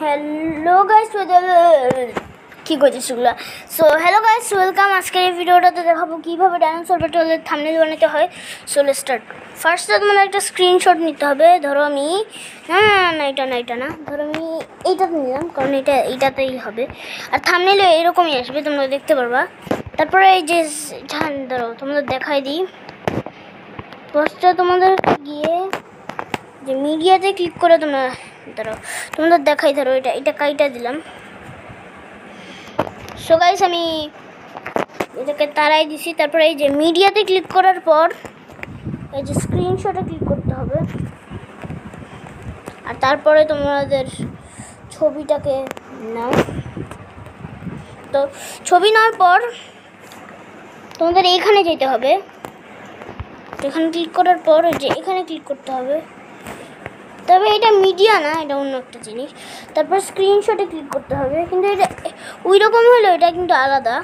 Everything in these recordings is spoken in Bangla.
হ্যালো গাইস কি করছিস সেগুলো সো হ্যালো গাইস ওয়েলকাম আজকের এই ভিডিওটাতে দেখাবো কীভাবে ডাইনোসর পেট্রোলের থামনেল বানাতে হয়। সো লেট স্টার্ট ফার্স্টে তোমার একটা স্ক্রিনশট নিতে হবে। ধরো আমি না, না এটা না এটা না। ধরো আমি এইটাতে নিলাম কারণ এটা এইটাতেই হবে। আর থামনেলে এরকমই আসবে তোমরা দেখতে পারবা। তারপরে এই যে ধরো তোমাদের দেখাই দিই। ফার্স্টে তোমাদের গিয়ে যে মিডিয়াতে ক্লিক করে তোমরা ধরো তোমাদের দেখাই ধরো, এটা এটা কাইটা দিলাম। সো গাইস আমি এটাকে তারাই দিছি। তারপরে এই যে মিডিয়াতে ক্লিক করার পর এই যে স্ক্রিনশটে ক্লিক করতে হবে। আর তারপরে তোমাদের ছবিটাকে নাও। তো ছবি নেওয়ার পর তোমাদের এইখানে যেতে হবে। এখানে ক্লিক করার পর যে এখানে ক্লিক করতে হবে। তবে এটা মিডিয়া না, এটা অন্য একটা জিনিস। তারপর স্ক্রিনশটে ক্লিক করতে হবে। কিন্তু এটা ওই রকম হলো এটা কিন্তু আলাদা।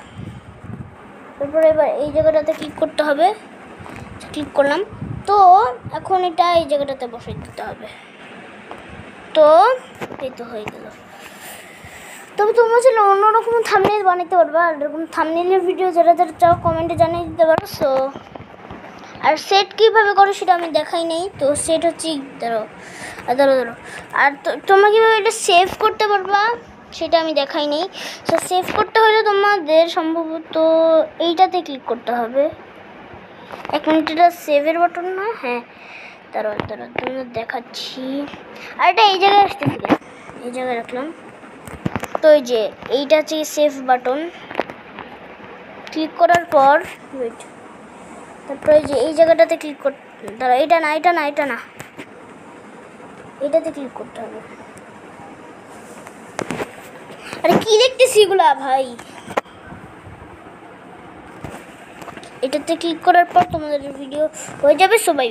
তারপরে এবার এই জায়গাটাতে ক্লিক করতে হবে। ক্লিক করলাম। তো এখন এটা এই জায়গাটাতে বসাই দিতে হবে। তো এই তো হয়ে গেল। তবে তোমরা ছিল অন্যরকম থামনেল বানাতে পারবা। আর এরকম থামনেলের ভিডিও যারা যারা চাও কমেন্টে জানিয়ে দিতে পারো। সো আর সেট কীভাবে করো সেটা আমি দেখাই নেই। তো সেট হচ্ছে ধরো ধরো ধরো। আর তোমরা কীভাবে এটা সেভ করতে পারবা সেটা আমি দেখাই নেই। তো সেভ করতে হলে তোমাদের সম্ভবত এইটাতে ক্লিক করতে হবে। এক মিনিট এটা সেভের বাটন না? হ্যাঁ। দাঁড়ো দাঁড়ো তোমাদের দেখাচ্ছি। আর এটা এই জায়গায় আসতেছিল এই জায়গায় রাখলাম। তো এই যে, এইটা হচ্ছে সেভ বাটন ক্লিক করার পর তারপরে যে, এই জায়গাটাতে ক্লিক করতে দাঁড়া এটা না এটা না এটা না। এটাতে ক্লিক করতে হবে। আরে কি দেখতেছি এগুলা, ভাই? এটাতে ক্লিক করার পর তোমাদের ভিডিও হয়ে যাবে সবাই